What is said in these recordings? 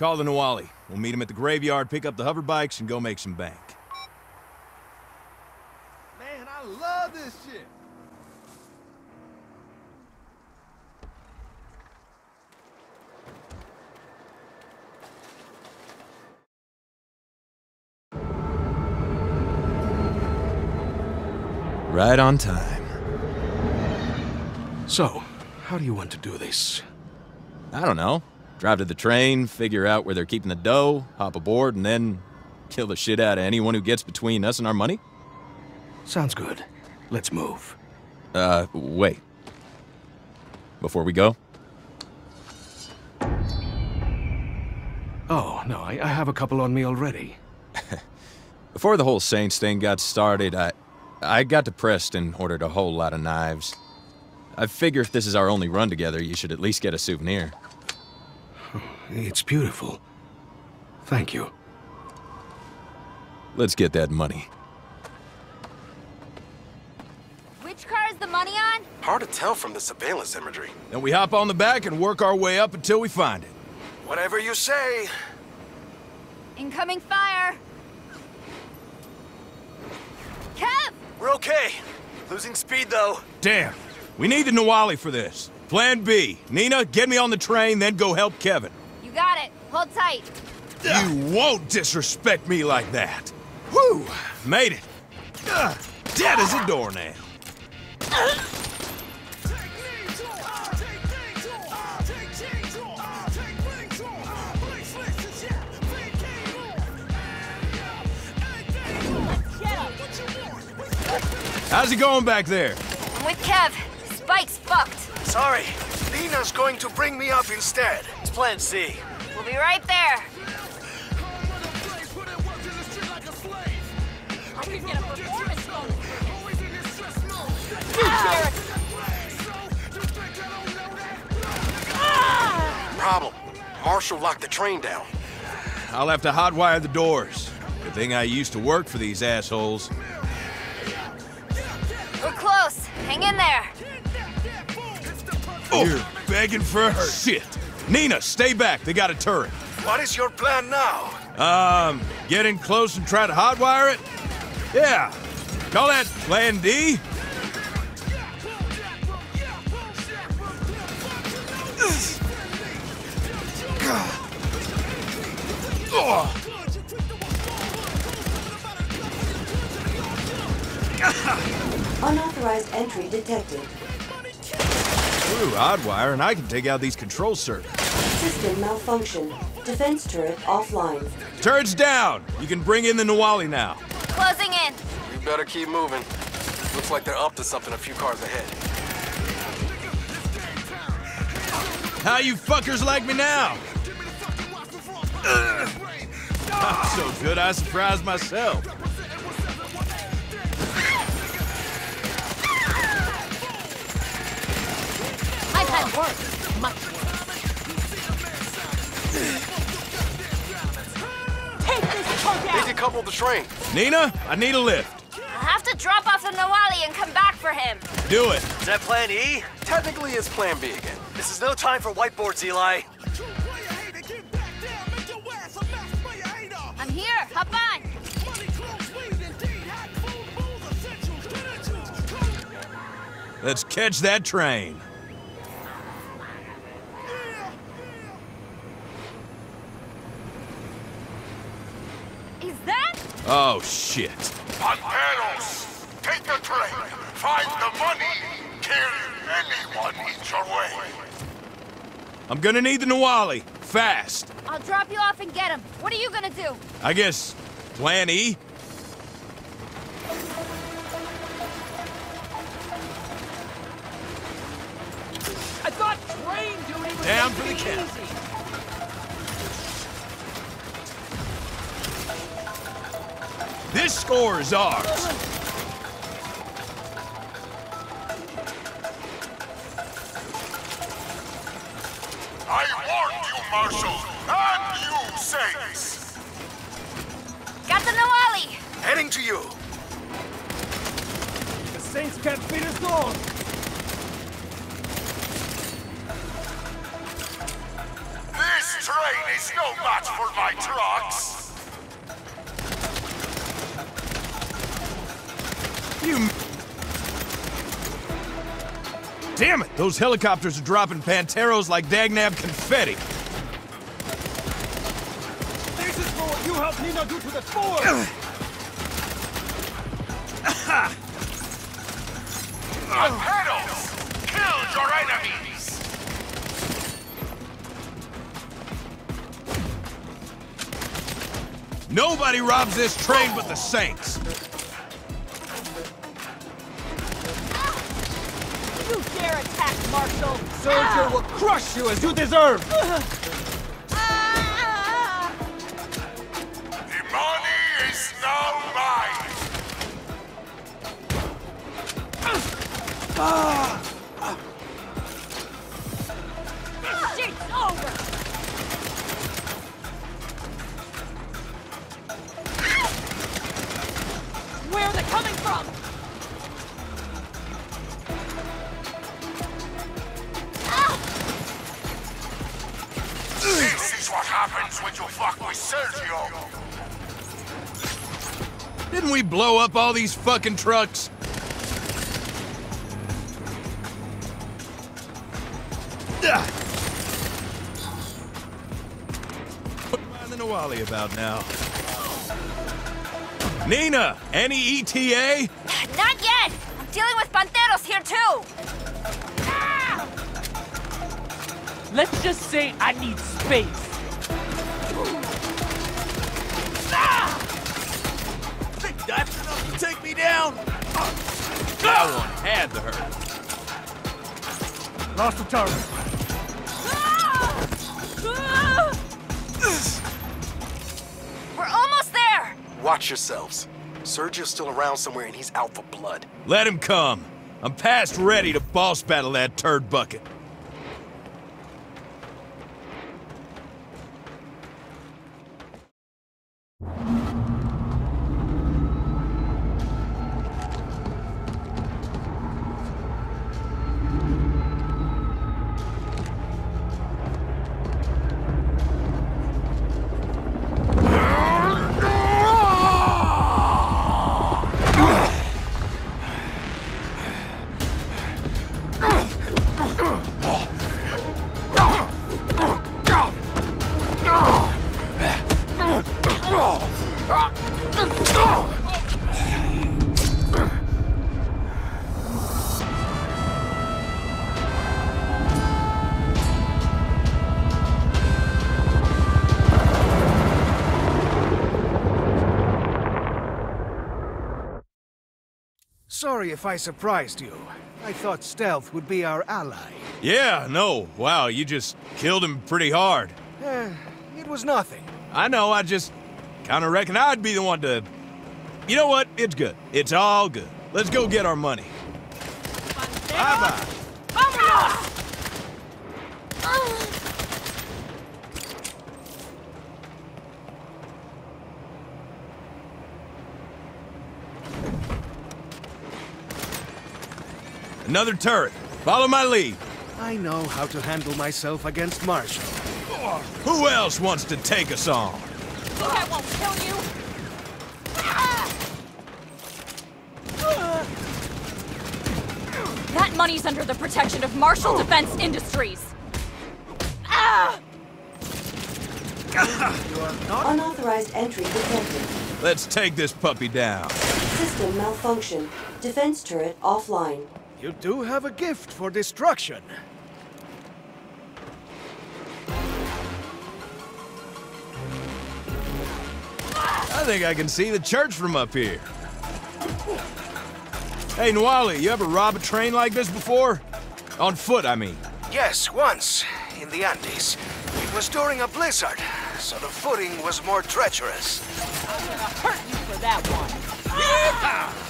Call the Nahualli. We'll meet him at the graveyard, pick up the hover bikes, and go make some bank. Man, I love this shit. Right on time. So, how do you want to do this? I don't know. Drive to the train, figure out where they're keeping the dough, hop aboard, and then kill the shit out of anyone who gets between us and our money? Sounds good. Let's move. Uh, wait. Before we go? Oh, no, I, I have a couple on me already. Before the whole Saints thing got started, I, I got depressed and ordered a whole lot of knives. I figure if this is our only run together, you should at least get a souvenir. It's beautiful. Thank you. Let's get that money. Which car is the money on? Hard to tell from the surveillance imagery. Then we hop on the back and work our way up until we find it. Whatever you say. Incoming fire! Kev! We're okay. Losing speed, though. Damn. We need the Nahualli for this. Plan B. Neenah, get me on the train, then go help Kevin. You got it. Hold tight. You won't disrespect me like that. Whew! Made it. Ugh, dead as a doornail. How's it going back there? I'm with Kev. Spike's fucked. Sorry. Neenah's going to bring me up instead. It's plan C. We'll be right there. Problem. Marshall locked the train down. I'll have to hotwire the doors. Good thing I used to work for these assholes. We're close. Hang in there. You're begging for her. Shit. Neenah, stay back. They got a turret. What is your plan now? Um, get in close and try to hotwire it? Yeah. Call that Plan D? Unauthorized entry detected. Ooh, Oddwire, and I can take out these control circuits. System malfunction. Defense turret offline. Turret's down. You can bring in the Nahualli now. Closing in. You better keep moving. Looks like they're up to something a few cars ahead. How you fuckers like me now? Ugh. I'm so good I surprised myself. I've had worse. Much worse. Take this punk They out! decoupled the train. Neenah, I need a lift. I'll have to drop off the Nahualli and come back for him. Do it. Is that plan E? Technically, it's Plan B again. This is no time for whiteboards, Eli. I'm here. Hop on. Let's catch that train. Is that? Oh, shit. Panteros! Take the train! Find the money! Kill anyone in your way! I'm gonna need the Nahualli. Fast. I'll drop you off and get him. What are you gonna do? I guess Plan E? I thought train duty was Down meant for the be count. This score is ours. I warned you, Marshall! And you, Saints! Got the Nahualli. Heading to you. The Saints can't beat us all. This train is no match for my trucks. Damn it! Those helicopters are dropping Panteros like Dagnab confetti. This is for what you helped Neenah do to the Ford! Pedals! Kill your enemies! Nobody robs this train but the Saints. Attack Marshall! Soldier will crush you as you deserve! up all these fucking trucks? Ah. What am I the Nahualli about now? Neenah, any ETA? Not yet! I'm dealing with Panteros here too! Ah! Let's just say I need space. Think that's enough to take me down? That one had to hurt. Lost the target. We're almost there! Watch yourselves. Sergio's still around somewhere and he's out for blood. Let him come. I'm past ready to boss battle that turd bucket. Sorry if I surprised you. I thought stealth would be our ally. Yeah, no. Wow, you just killed him pretty hard. Eh, it was nothing. I know, I just kind of reckon I'd be the one to... You know what? It's good. It's all good. Let's go get our money. Bye-bye. Another turret. Follow my lead. I know how to handle myself against Marshall. Who else wants to take us on? That won't kill you! That money's under the protection of Marshall Defense Industries. Unauthorized entry detected. Let's take this puppy down. System malfunction. Defense turret offline. You do have a gift for destruction. I think I can see the church from up here. Hey, Nahualli, you ever rob a train like this before? On foot, I mean. Yes, once, in the Andes. It was during a blizzard, so the footing was more treacherous. I'm gonna hurt you for that one! Now!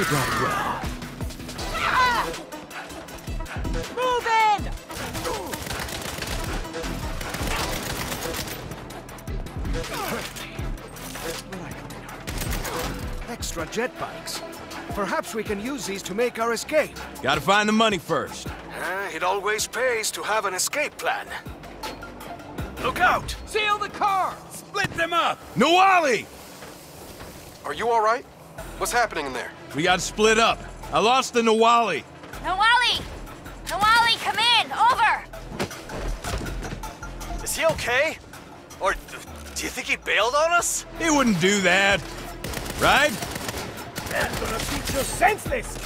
You done well. Move in! Extra jetbikes. Perhaps we can use these to make our escape. Gotta find the money first. Uh, it always pays to have an escape plan. Look out! Seal the car! Split them up! Nahualli! Are you all right? What's happening in there? We got split up. I lost the Nahualli. Nahualli! Nahualli, come in! Over! Is he okay? Or do you think he bailed on us? He wouldn't do that. Right? You're senseless!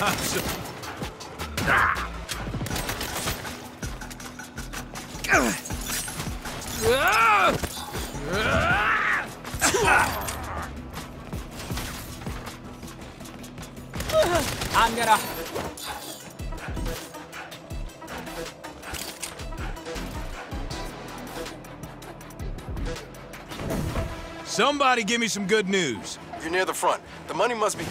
I'm so- I'm gonna... Somebody give me some good news. You're near the front. The money must be...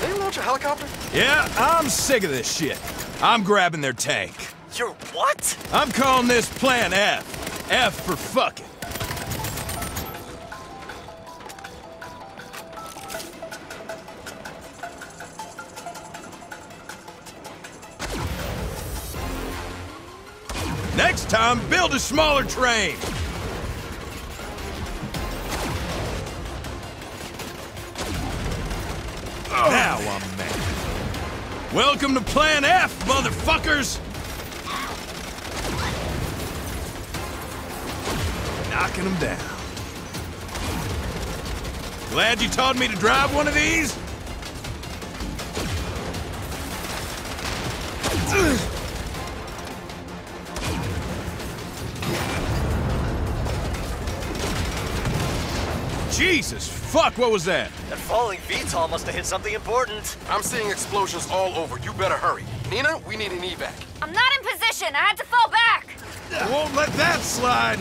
They launch a helicopter? Yeah, I'm sick of this shit. I'm grabbing their tank. You're what? I'm calling this Plan F. F for fucking. Next time, build a smaller train. Now I'm mad. Welcome to Plan F, motherfuckers! Knocking them down. Glad you taught me to drive one of these? Jesus, fuck, what was that? That falling VTOL must have hit something important. I'm seeing explosions all over. You better hurry. Neenah, we need an evac. I'm not in position. I had to fall back. I won't let that slide.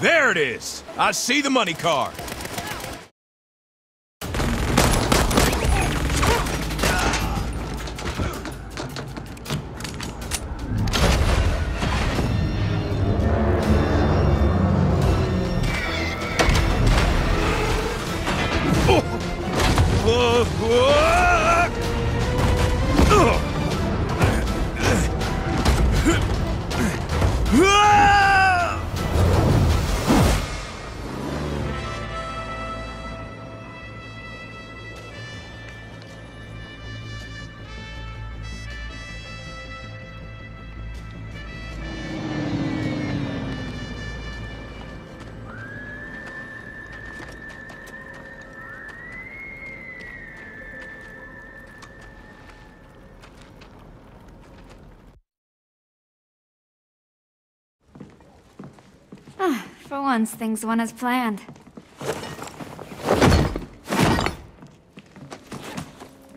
There it is. I see the money car. For once, things went as planned.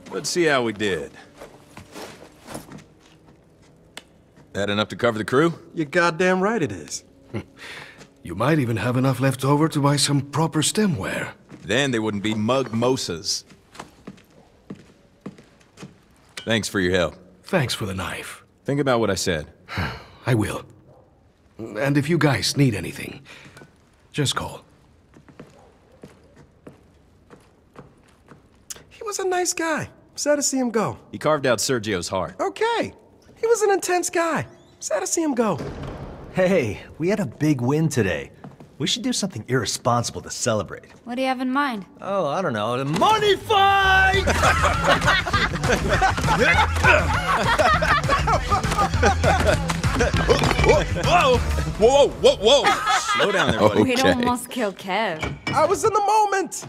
Let's see how we did. That enough to cover the crew? You're goddamn right it is. You might even have enough left over to buy some proper stemware. Then they wouldn't be mugmosas. Thanks for your help. Thanks for the knife. Think about what I said. I will. And if you guys need anything, just call. He was a nice guy. Sad to see him go. He carved out Sergio's heart. Okay. He was an intense guy. Sad to see him go. Hey, we had a big win today. We should do something irresponsible to celebrate. What do you have in mind? Oh, I don't know. The money fight! Whoa! Whoa, whoa, whoa! Slow down there, buddy. We'd almost kill Kev. I was in the moment.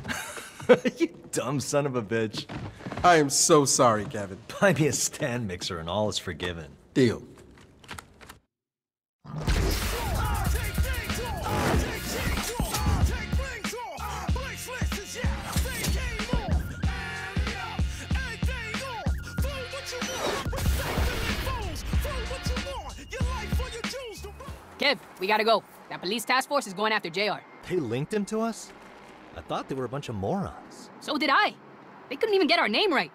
you dumb son of a bitch. I am so sorry, Kevin. Buy me a stand mixer and all is forgiven. Deal. Kev, we gotta go. That police task force is going after JR. They linked him to us? I thought they were a bunch of morons. So did I. They couldn't even get our name right.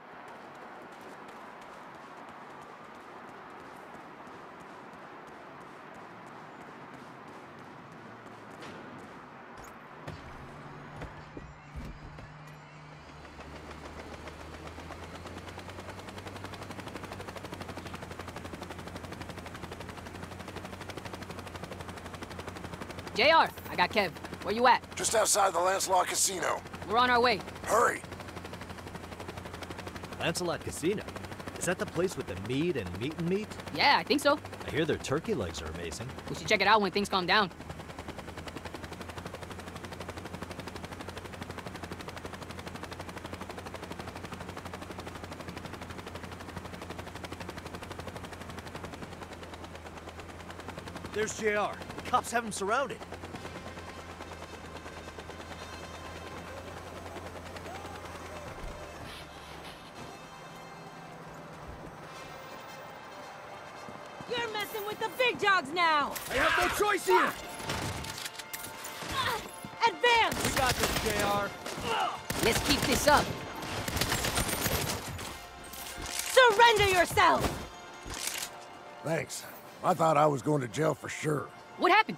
JR, I got Kev. Where you at? Just outside the Lancelot Casino. We're on our way. Hurry. Lancelot Casino? Is that the place with the meat and meat and meat? Yeah, I think so. I hear their turkey legs are amazing. We should check it out when things calm down. There's JR. The cops have him surrounded. Dogs now! I have no choice here! Uh, advance! We got this, JR. Let's keep this up. Surrender yourself! Thanks. I thought I was going to jail for sure. What happened?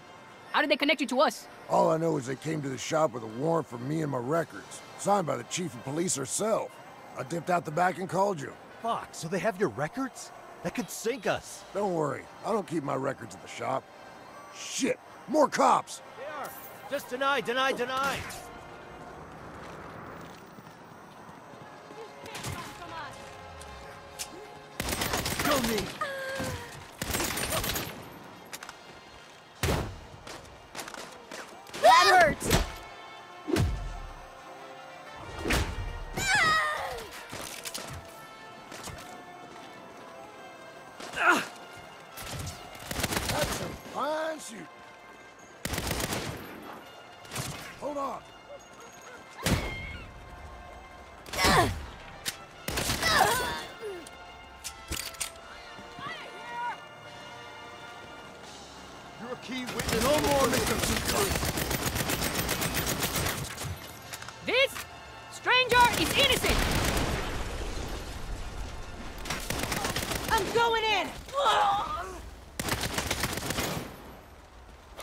How did they connect you to us? All I know is they came to the shop with a warrant for me and my records, signed by the chief of police herself. I dipped out the back and called you. Fuck, so they have your records? That could sink us. Don't worry, I don't keep my records at the shop. Shit, more cops! They are. just deny, deny, deny. Go me! Key witness. No more, Mr. Chico. This stranger is innocent! I'm going in!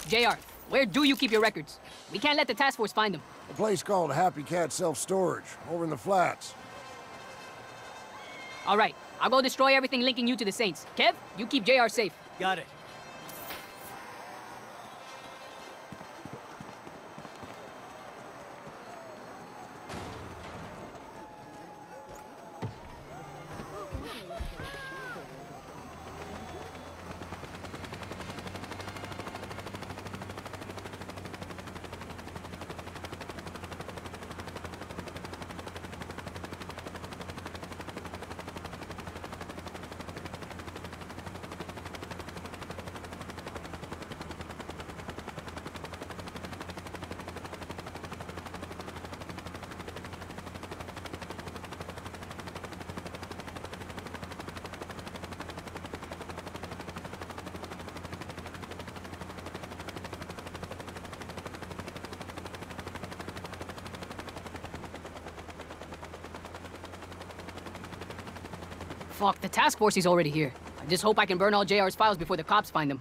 JR, where do you keep your records? We can't let the task force find them. A place called Happy Cat Self-Storage, over in the flats. All right, I'll go destroy everything linking you to the Saints. Kev, you keep JR safe. Got it. Fuck, the task force is already here. I just hope I can burn all JR's files before the cops find them.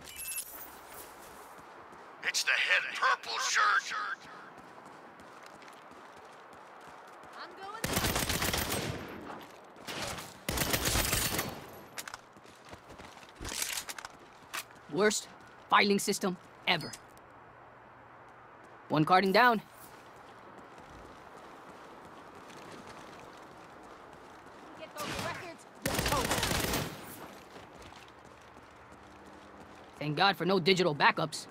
It's the head purple shirt. Worst filing system ever. One carding down. Get those records. Thank God for no digital backups.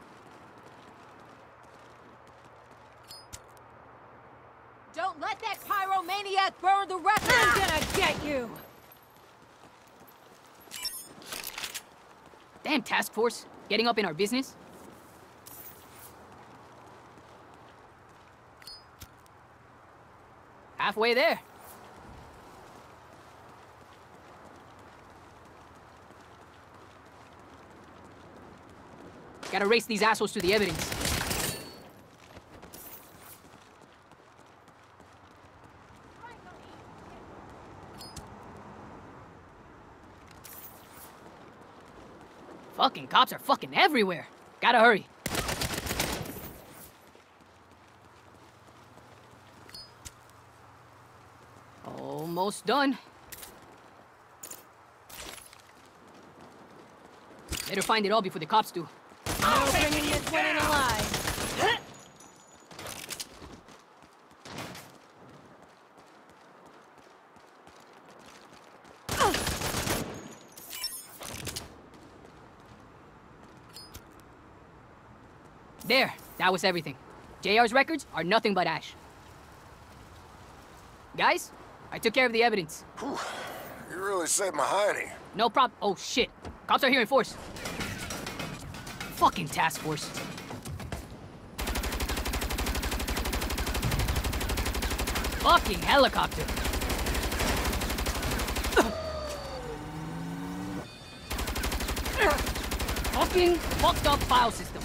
Don't let that pyromaniac burn the records! I'm gonna get you! Damn task force, getting up in our business. Halfway there. Gotta race these assholes to the evidence. Fucking cops are fucking everywhere. Gotta hurry. Almost done. Better find it all before the cops do. No bringing this one in alive. There, that was everything. JR's records are nothing but ash. Guys, I took care of the evidence. You really saved my hiney. No prob- Oh shit. Cops are here in force. Fucking task force. Fucking helicopter. Fucking fucked up file system.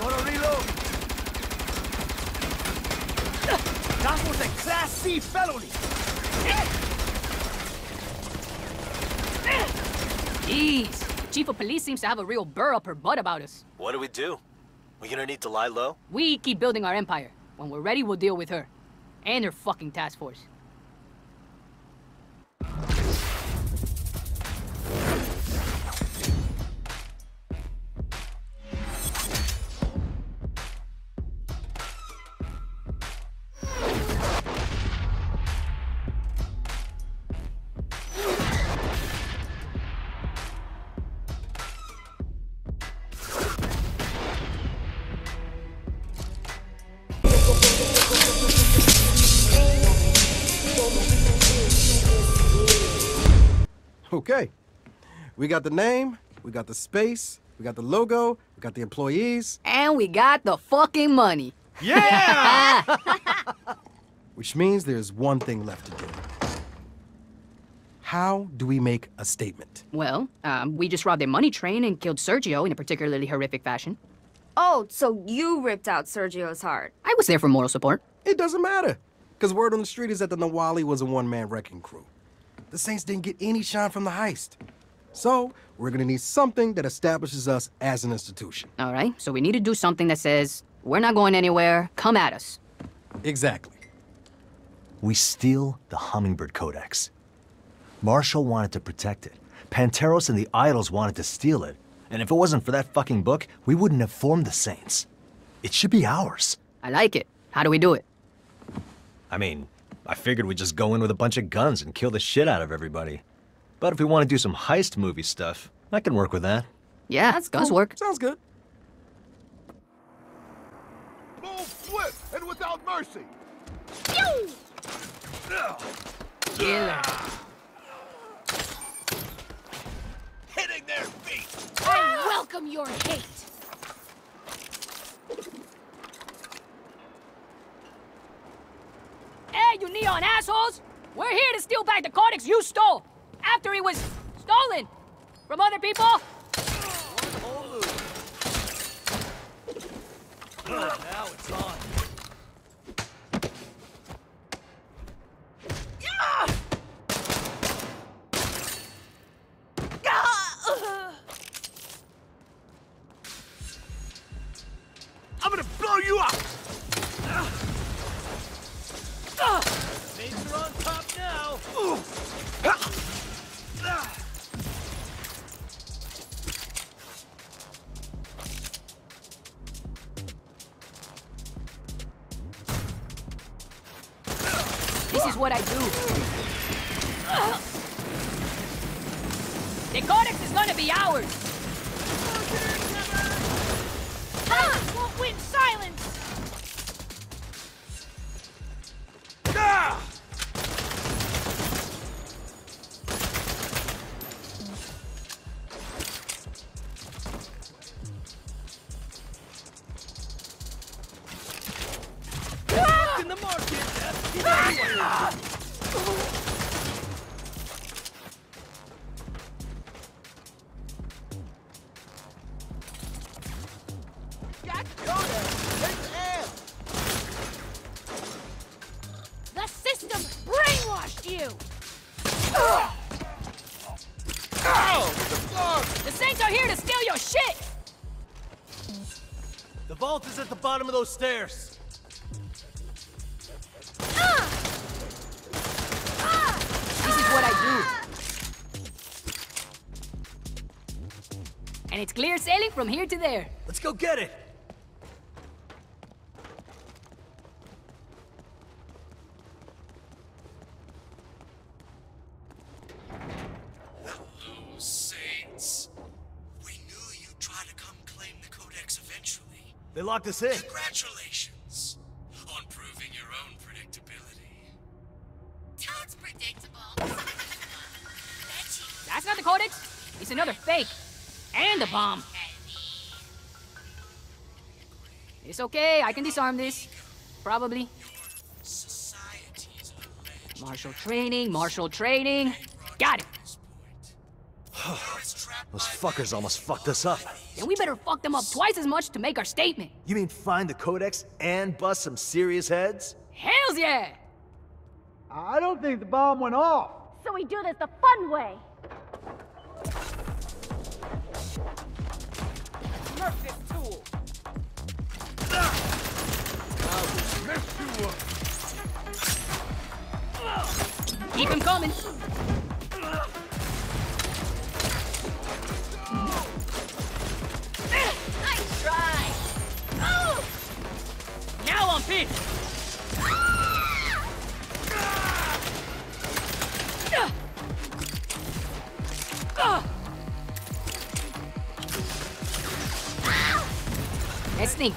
Gotta reload. That was a Class C felony. Jeez. Chief of police seems to have a real burr up her butt about us. What do we do? We gonna need to lie low? We keep building our empire. When we're ready, we'll deal with her. And her fucking task force. We got the name, we got the space, we got the logo, we got the employees. And we got the fucking money. Yeah! Which means there's one thing left to do. How do we make a statement? Well, um, we just robbed a money train and killed Sergio in a particularly horrific fashion. Oh, so you ripped out Sergio's heart. I was there for moral support. It doesn't matter. Because word on the street is that the Nahualli was a one man wrecking crew. The Saints didn't get any shine from the heist. So, we're gonna need something that establishes us as an institution. All right, so we need to do something that says, we're not going anywhere, come at us. Exactly. We steal the Hummingbird Codex. Marshall wanted to protect it. Panteros and the Idols wanted to steal it. And if it wasn't for that fucking book, we wouldn't have formed the Saints. It should be ours. I like it. How do we do it? I mean, I figured we'd just go in with a bunch of guns and kill the shit out of everybody. But if we want to do some heist movie stuff, I can work with that. Yeah, That's guns cool. work. Sounds good. Move swift and without mercy. Killer. Hitting their feet. I welcome your hate. Hey, you neon assholes! We're here to steal back the codex you stole! After he was stolen! From other people! Now it's on. The bottom of those stairs. This is what I do. And it's clear sailing from here to there. Let's go get it. Locked us in. Congratulations on proving your own predictability. Toad's predictable. That's not the Codex. It's another fake. And a bomb. It's okay, I can disarm this. Probably. Martial training, martial training. Got it. Those fuckers almost fucked us up. Then we better fuck them up twice as much to make our statement. You mean find the Codex and bust some serious heads? Hells yeah! I don't think the bomb went off. So we do this the fun way. Nerf this tool. Keep him coming. Now I'm. Let's think.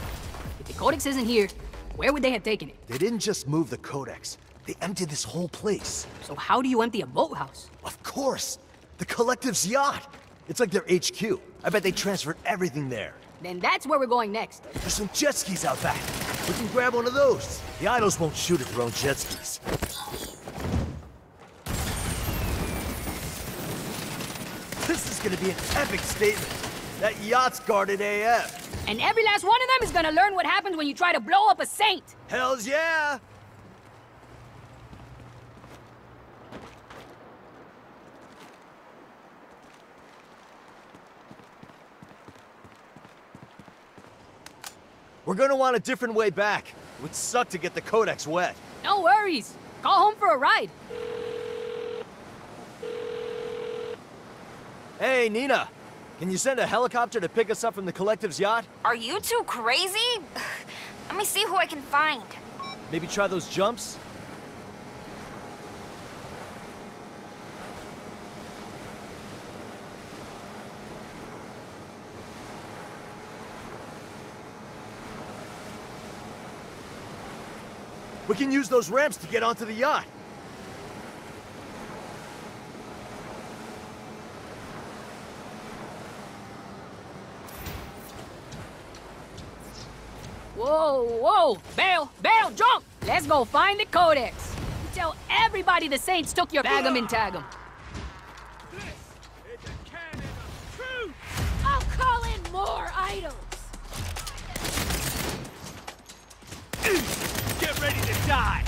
If the Codex isn't here, where would they have taken it? They didn't just move the Codex. They emptied this whole place. So how do you empty a boathouse? Of course! The Collective's yacht! It's like their HQ. I bet they transferred everything there. Then that's where we're going next. There's some jet skis out back. We can grab one of those. The idols won't shoot at their own jet skis. This is gonna be an epic statement. That yacht's guarded AF. And every last one of them is gonna learn what happens when you try to blow up a saint. Hells yeah! We're gonna want a different way back. It would suck to get the Codex wet. No worries. Call home for a ride. Hey, Neenah. Can you send a helicopter to pick us up from the Collective's yacht? Are you two crazy? Let me see who I can find. Maybe try those jumps? We can use those ramps to get onto the yacht. Whoa, whoa! Bail, bail, jump! Let's go find the Codex. Tell everybody the Saints took your bag 'em and tag 'em. Die.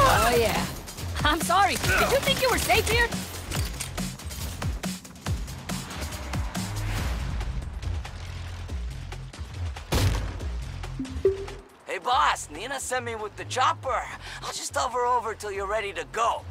Oh yeah. I'm sorry. Did you think you were safe here? Hey, boss, Neenah sent me with the chopper. I'll just hover over till you're ready to go.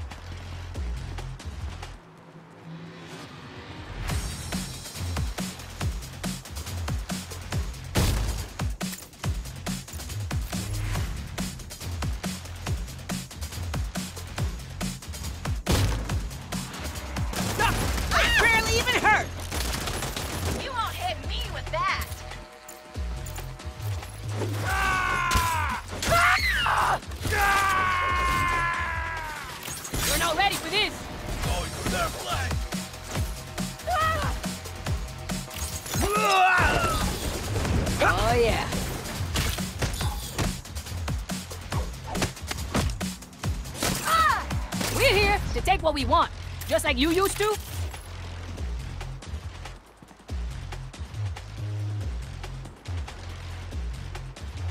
You used to.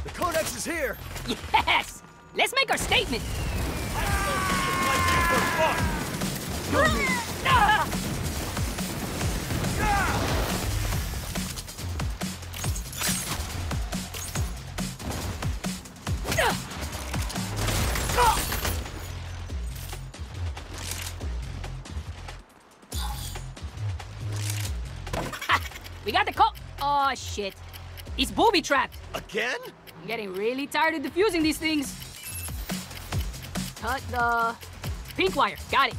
The Codex is here! Yes! Let's make our statement. Ah! Shit. He's booby-trapped. Again? I'm getting really tired of defusing these things. Cut the pink wire. Got it.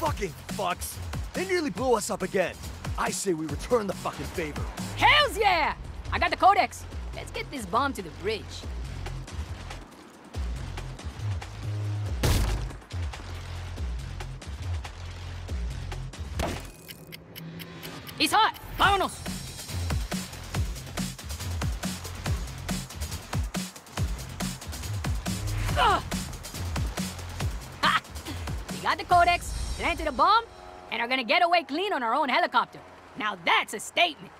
Fucking fucks. They nearly blew us up again. I say we return the fucking favor. Hells yeah! I got the codex. Let's get this bomb to the bridge. He's hot. Vámonos. Ugh. Ha! We got the codex, planted a bomb, and are gonna get away clean on our own helicopter. Now that's a statement.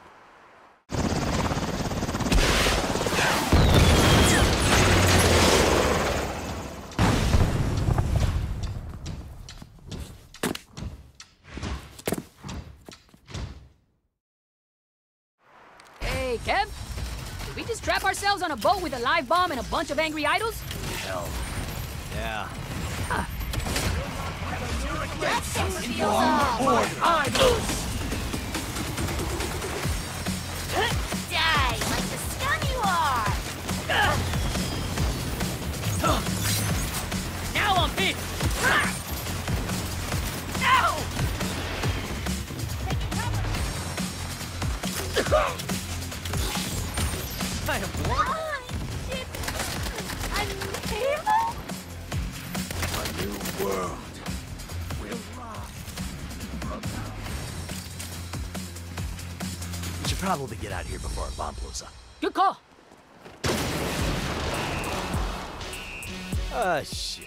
Hey, Kev. Did we just trap ourselves on a boat with a live bomb and a bunch of angry idols? Hell. Yeah. Die like the scum you are! Now I'm hit! I am A new world. We should probably get out of here before a bomb blows up. Good call. Ah, shit.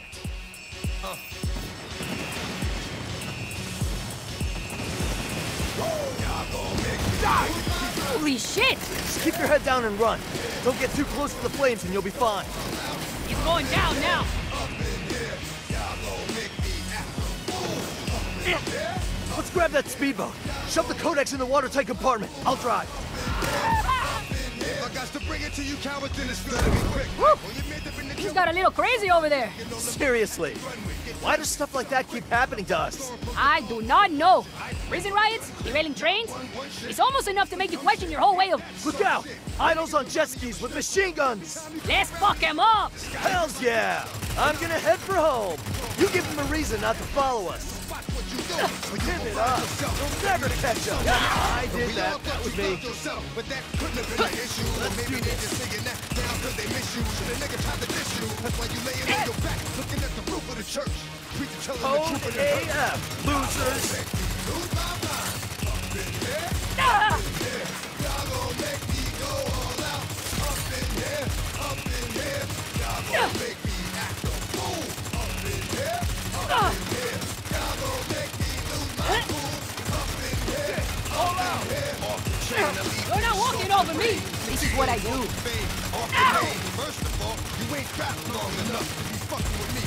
Holy shit! Just keep your head down and run. Don't get too close to the flames and you'll be fine. He's going down now. Let's grab that speedboat. Shove the codex in the watertight compartment. I'll drive. I got to bring it to you cowards and it's gonna be quick. He's got a little crazy over there. Seriously. Why does stuff like that keep happening to us? I do not know. Prison riots, derailing trains. It's almost enough to make you question your whole way of. Look out! Idols on jet skis with machine guns! Let's fuck him up! Hells yeah! I'm gonna head for home. You give them a reason not to follow us. Give it up. You'll never catch up. I did that. That was me. But that couldn't have been an issue. Or maybe they just saying that down cause they miss you. Should a nigga tried to diss you. That's why you laying on your back, looking at the roof of the church. Preach and telling the Code truth of the hurt. AF, losers. Lose my mind. Up in here. Ah! Up in here. Y'all gon' make me go all out. Up in here. Up in here. Y'all gon' make me act a fool. Up in here. Up in here. Y'all gon' make me lose my cool. Up in here. All out. Off the chain and leave You're not walking over me. This is what I do. off. First of all, you ain't trapped long enough to be fucking with me.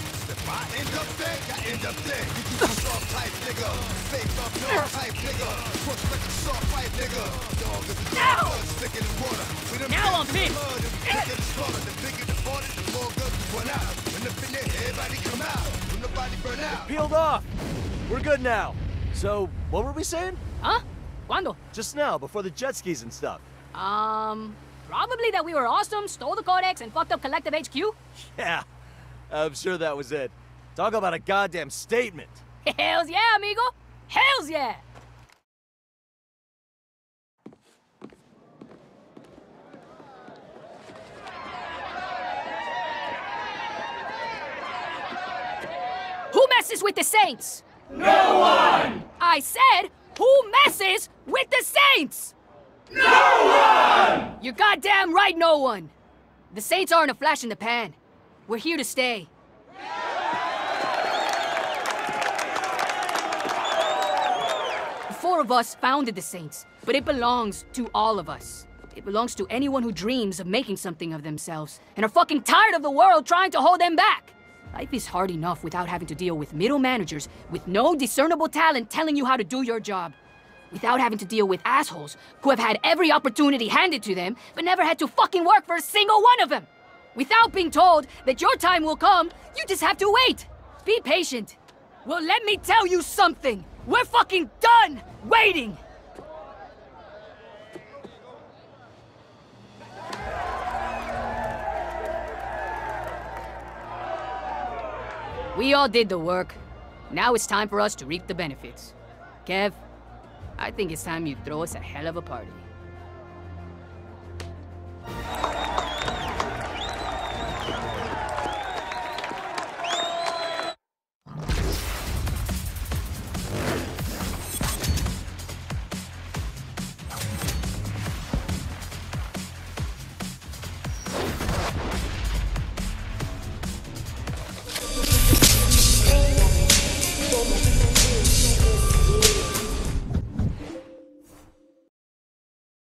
I end up dead, I end up dead. You keep a soft type nigga. Fake up no type nigga. Push like a soft fight nigga. Dog is a. Blood stick in the water. We done Now I'm big in. blood and we take it to slaughter. The bigger the order, the more guns we run out. When the finish, everybody come out. When the body burn out. Peeled off. We're good now. So, what were we saying? Huh? Quando? Just now, before the jet skis and stuff. Um, probably that we were awesome, stole the Codex, and fucked up Collective HQ? Yeah, I'm sure that was it. Talk about a goddamn statement. Hells yeah, amigo! Hells yeah! Who messes with the Saints? No one! I said, who messes with the Saints? No one! You're goddamn right, no one! The Saints aren't a flash in the pan. We're here to stay. Four of us founded the Saints, but it belongs to all of us. It belongs to anyone who dreams of making something of themselves and are fucking tired of the world trying to hold them back. Life is hard enough without having to deal with middle managers with no discernible talent telling you how to do your job. Without having to deal with assholes who have had every opportunity handed to them but never had to fucking work for a single one of them. Without being told that your time will come, you just have to wait. Be patient. Well, let me tell you something. We're fucking done waiting! We all did the work. Now it's time for us to reap the benefits. Kev, I think it's time you throw us a hell of a party.